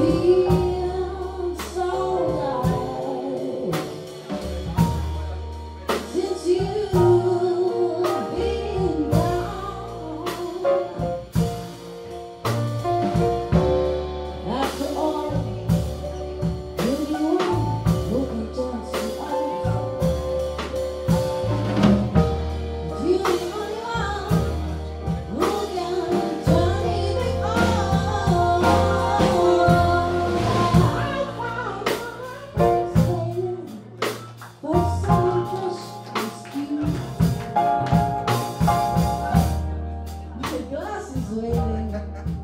Sim. Thank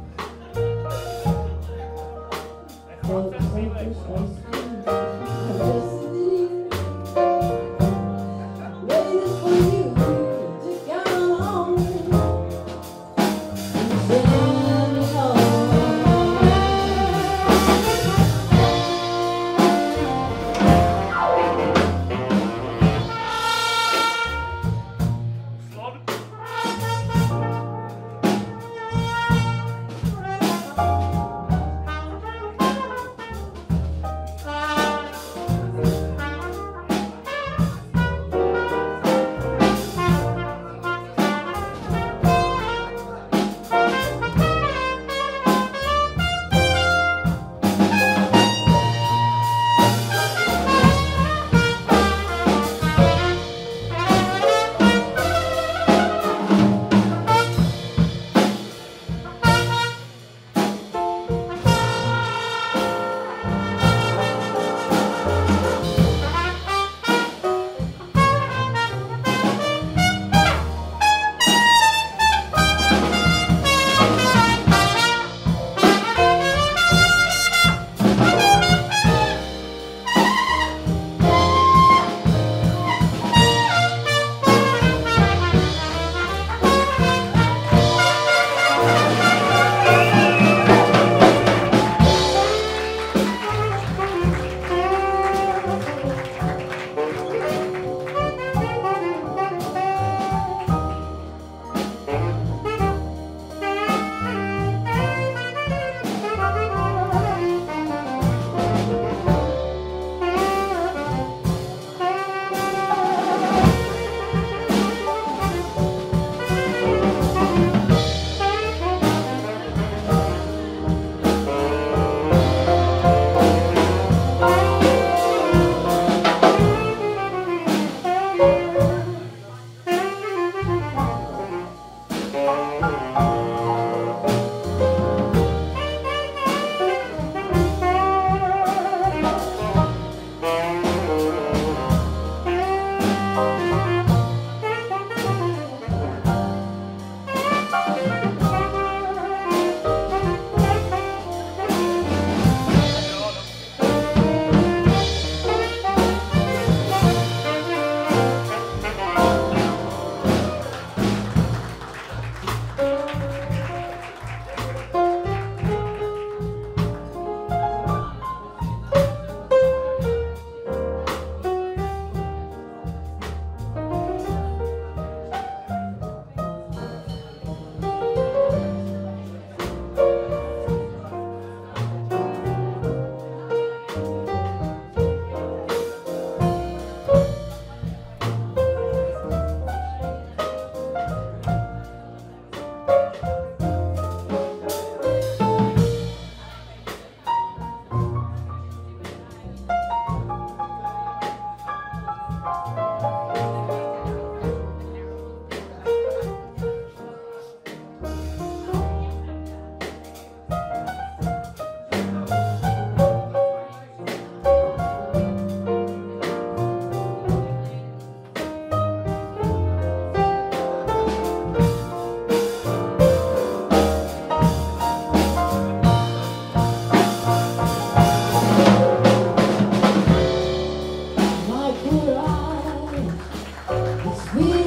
We